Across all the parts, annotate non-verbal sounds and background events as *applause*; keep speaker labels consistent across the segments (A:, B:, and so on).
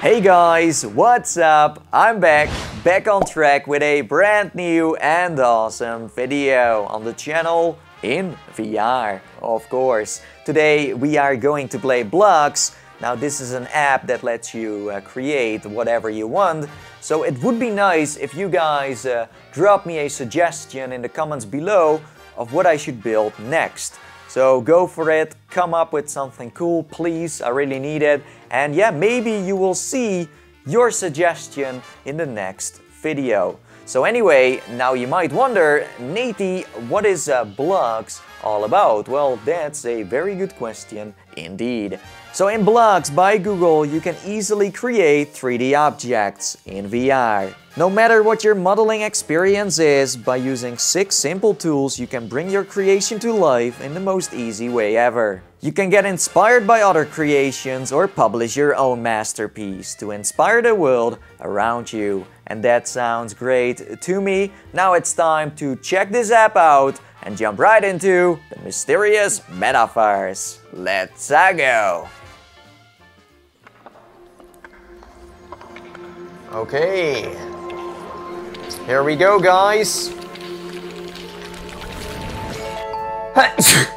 A: Hey guys, what's up? I'm back, back on track with a brand new and awesome video on the channel in VR, of course. Today we are going to play Blocks. Now this is an app that lets you uh, create whatever you want. So it would be nice if you guys uh, drop me a suggestion in the comments below of what I should build next. So go for it, come up with something cool, please, I really need it. And yeah, maybe you will see your suggestion in the next video. So anyway, now you might wonder, Nathie, what is uh, Blocks all about? Well, that's a very good question indeed. So in Blocks by Google, you can easily create 3D objects in VR. No matter what your modeling experience is, by using six simple tools, you can bring your creation to life in the most easy way ever. You can get inspired by other creations or publish your own masterpiece to inspire the world around you. And that sounds great to me. Now it's time to check this app out and jump right into the mysterious metaverse. Let's go! Okay, here we go, guys. *laughs*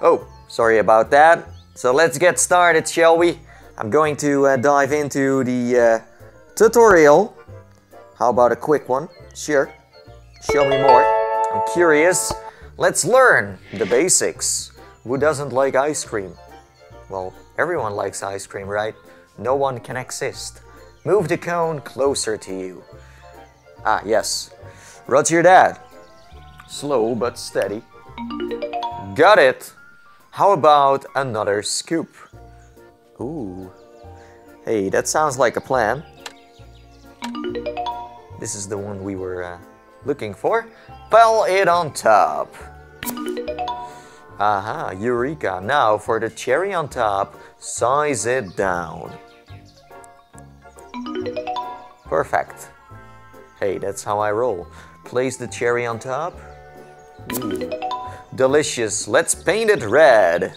A: oh, sorry about that. So let's get started, shall we? I'm going to uh, dive into the uh, tutorial. How about a quick one? Sure. Show me more. I'm curious. Let's learn the basics. Who doesn't like ice cream? Well, everyone likes ice cream, right? No one can exist. Move the cone closer to you. Ah, yes. Roger dad. Slow but steady. Got it. How about another scoop? Ooh. Hey, that sounds like a plan. This is the one we were uh, looking for. Pile it on top. Aha, Eureka. Now for the cherry on top, size it down. Perfect. Hey, that's how I roll. Place the cherry on top. Ooh. Delicious. Let's paint it red.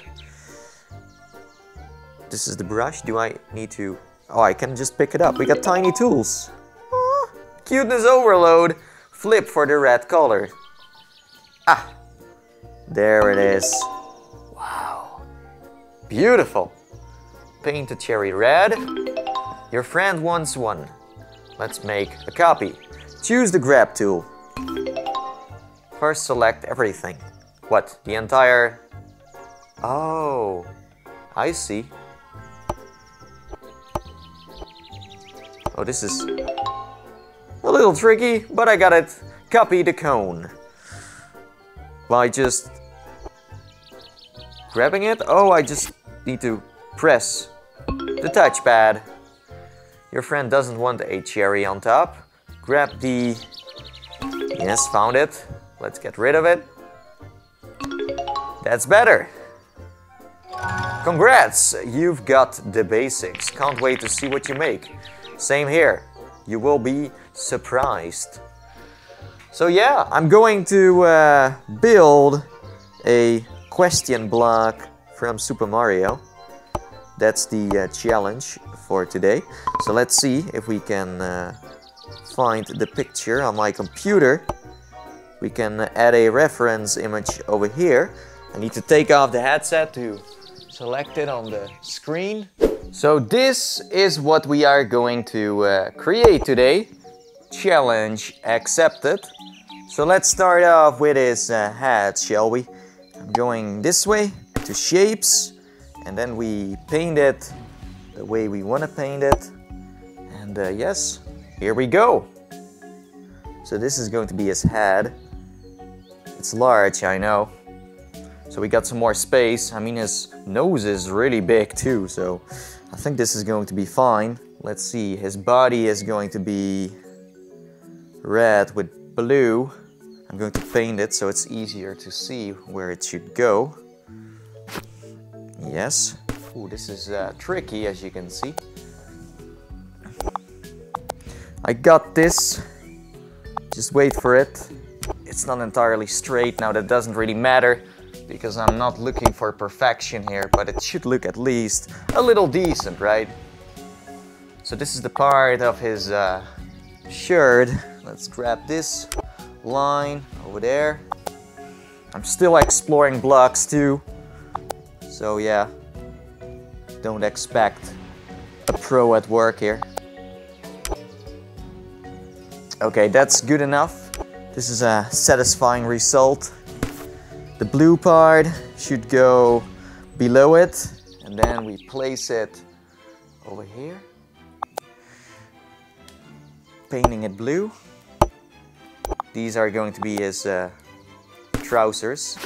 A: This is the brush. Do I need to... Oh, I can just pick it up. We got tiny tools. Oh, cuteness overload. Flip for the red color. Ah, there it is. Wow. Beautiful. Paint the cherry red. Your friend wants one. Let's make a copy. Choose the grab tool. First select everything. What, the entire... Oh, I see. Oh, this is a little tricky, but I got it. Copy the cone. By just grabbing it? Oh, I just need to press the touchpad. Your friend doesn't want a cherry on top. Grab the... Yes, found it. Let's get rid of it. That's better. Congrats! You've got the basics. Can't wait to see what you make. Same here. You will be surprised. So yeah, I'm going to uh, build a question block from Super Mario. That's the uh, challenge for today. So let's see if we can uh, find the picture on my computer. We can add a reference image over here. I need to take off the headset to select it on the screen. So this is what we are going to uh, create today. Challenge accepted. So let's start off with his uh, head, shall we? I'm going this way to shapes and then we paint it the way we want to paint it. And uh, yes, here we go. So this is going to be his head. It's large, I know. So we got some more space. I mean, his nose is really big too, so I think this is going to be fine. Let's see, his body is going to be red with blue. I'm going to paint it so it's easier to see where it should go. Yes. Ooh, this is uh, tricky as you can see. I got this. Just wait for it. It's not entirely straight now, that doesn't really matter because I'm not looking for perfection here, but it should look at least a little decent, right? So this is the part of his uh, shirt. Let's grab this line over there. I'm still exploring blocks too. So yeah, don't expect a pro at work here. Okay, that's good enough. This is a satisfying result. The blue part should go below it and then we place it over here. Painting it blue. These are going to be his uh, trousers.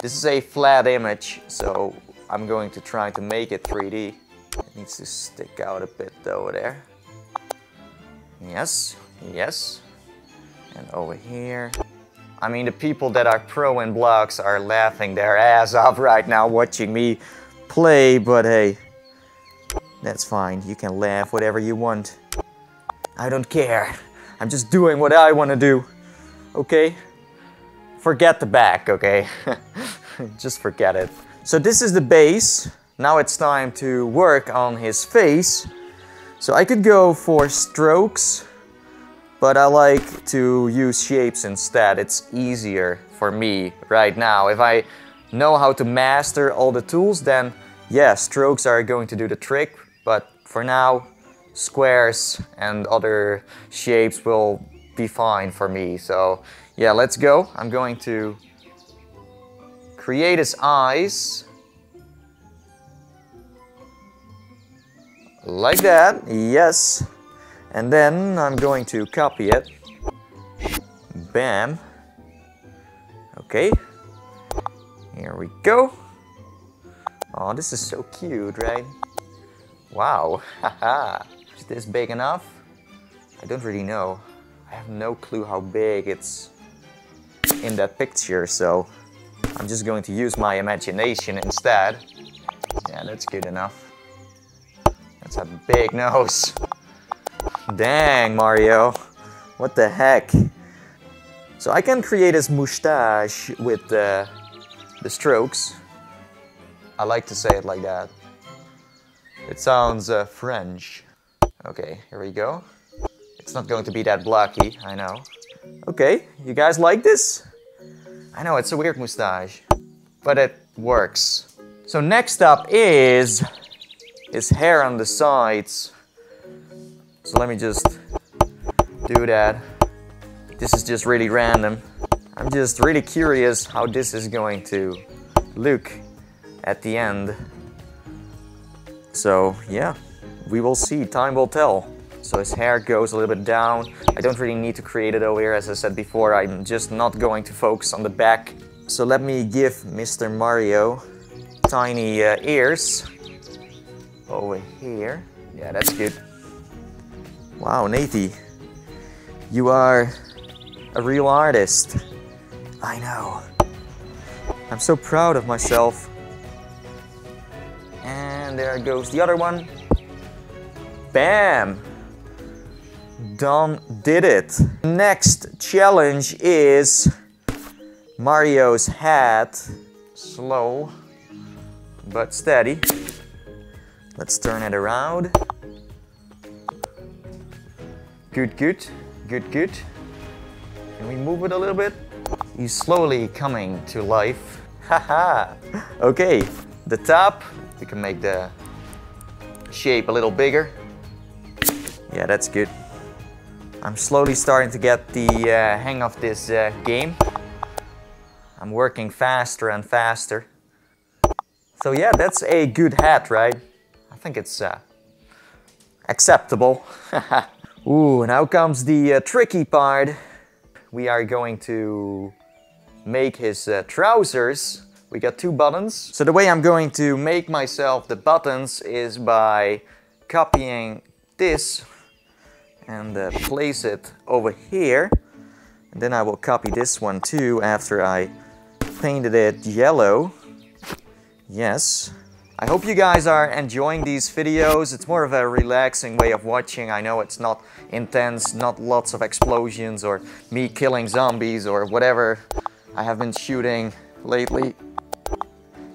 A: This is a flat image, so I'm going to try to make it 3D. It needs to stick out a bit over there. Yes, yes. And over here. I mean, the people that are pro in blocks are laughing their ass off right now watching me play, but hey, that's fine. You can laugh whatever you want. I don't care. I'm just doing what I want to do. Okay? Forget the back, okay? *laughs* just forget it. So this is the base. Now it's time to work on his face. So I could go for strokes, but I like to use shapes instead. It's easier for me right now. If I know how to master all the tools, then yeah, strokes are going to do the trick. But for now, squares and other shapes will be fine for me. So yeah, let's go. I'm going to create his eyes. Like that, yes. And then I'm going to copy it. Bam. Okay. Here we go. Oh, this is so cute, right? Wow. Haha. *laughs* is this big enough? I don't really know. I have no clue how big it's in that picture, so I'm just going to use my imagination instead. Yeah, that's good enough. That's a big nose. Dang, Mario. What the heck? So I can create his moustache with the, the strokes. I like to say it like that. It sounds uh, French. Okay, here we go. It's not going to be that blocky, I know. Okay, you guys like this? I know, it's a weird moustache, but it works. So next up is his hair on the sides. So let me just do that. This is just really random. I'm just really curious how this is going to look at the end. So yeah, we will see, time will tell. So his hair goes a little bit down. I don't really need to create it over here, as I said before, I'm just not going to focus on the back. So let me give Mr. Mario tiny uh, ears over here. Yeah, that's good. Wow, Nathie, you are a real artist. I know. I'm so proud of myself. And there goes the other one. Bam! Done did it. Next challenge is Mario's hat. Slow, but steady. Let's turn it around. Good, good, good, good. Can we move it a little bit? He's slowly coming to life. Haha. okay, the top, we can make the shape a little bigger. Yeah, that's good. I'm slowly starting to get the uh, hang of this uh, game. I'm working faster and faster. So yeah, that's a good hat, right? I think it's uh, acceptable. *laughs* Ooh, now comes the uh, tricky part. We are going to make his uh, trousers. We got two buttons. So the way I'm going to make myself the buttons is by copying this and uh, place it over here. And then I will copy this one too after I painted it yellow. Yes, I hope you guys are enjoying these videos. It's more of a relaxing way of watching. I know it's not intense, not lots of explosions or me killing zombies or whatever I have been shooting lately.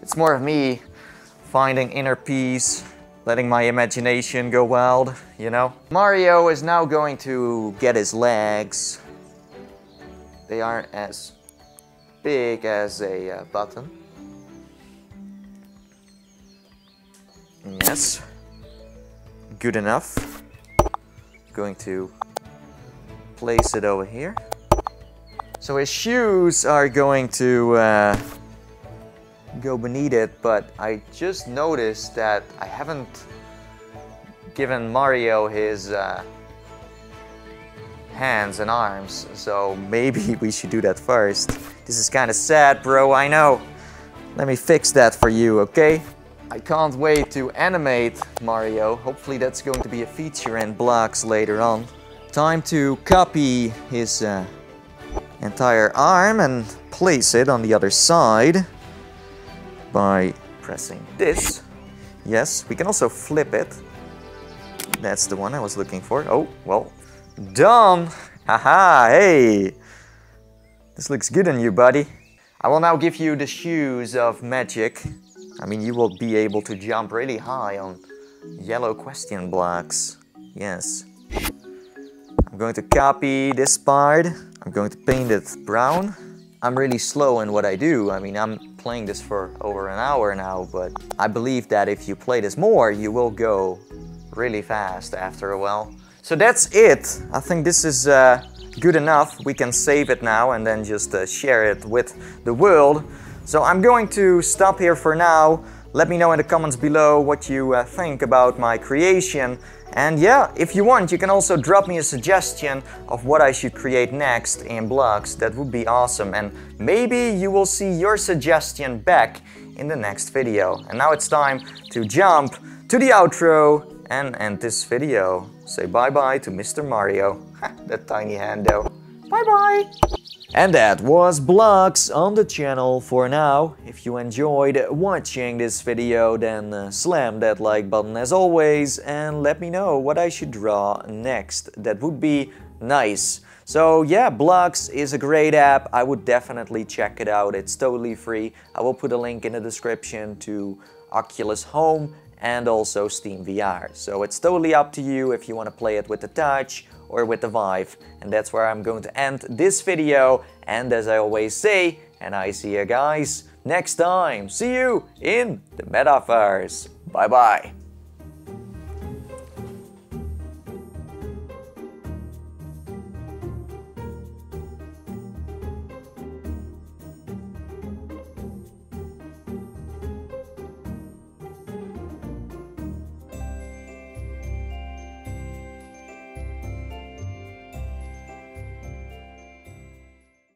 A: It's more of me finding inner peace letting my imagination go wild, you know? Mario is now going to get his legs. They aren't as big as a uh, button. Yes. Good enough. Going to place it over here. So his shoes are going to uh, go beneath it, but I just noticed that I haven't given Mario his uh, hands and arms, so maybe *laughs* we should do that first. This is kind of sad, bro, I know. Let me fix that for you, okay? I can't wait to animate Mario. Hopefully that's going to be a feature in blocks later on. Time to copy his uh, entire arm and place it on the other side by pressing this. Yes, we can also flip it. That's the one I was looking for. Oh, well, done. Haha, hey. This looks good on you, buddy. I will now give you the shoes of magic. I mean, you will be able to jump really high on yellow question blocks. Yes. I'm going to copy this part. I'm going to paint it brown. I'm really slow in what I do. I mean, I'm playing this for over an hour now, but I believe that if you play this more, you will go really fast after a while. So that's it. I think this is uh, good enough. We can save it now and then just uh, share it with the world. So I'm going to stop here for now. Let me know in the comments below what you uh, think about my creation. And yeah, if you want, you can also drop me a suggestion of what I should create next in Blocks. That would be awesome. And maybe you will see your suggestion back in the next video. And now it's time to jump to the outro and end this video. Say bye-bye to Mr. Mario. *laughs* that tiny hand though. Bye-bye! And that was Blocks on the channel for now. If you enjoyed watching this video then uh, slam that like button as always and let me know what I should draw next. That would be nice. So yeah, Blocks is a great app. I would definitely check it out. It's totally free. I will put a link in the description to Oculus Home and also Steam VR. So it's totally up to you if you want to play it with the touch or with the Vive. And that's where I'm going to end this video. And as I always say, and I see you guys next time. See you in the metaverse. Bye bye.